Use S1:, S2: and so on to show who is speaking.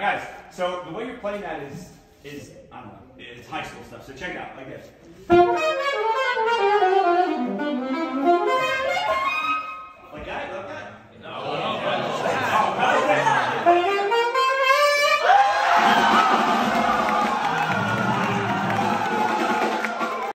S1: guys, so the way you're playing that is, is I don't know, it's high school stuff. So check it out, like this.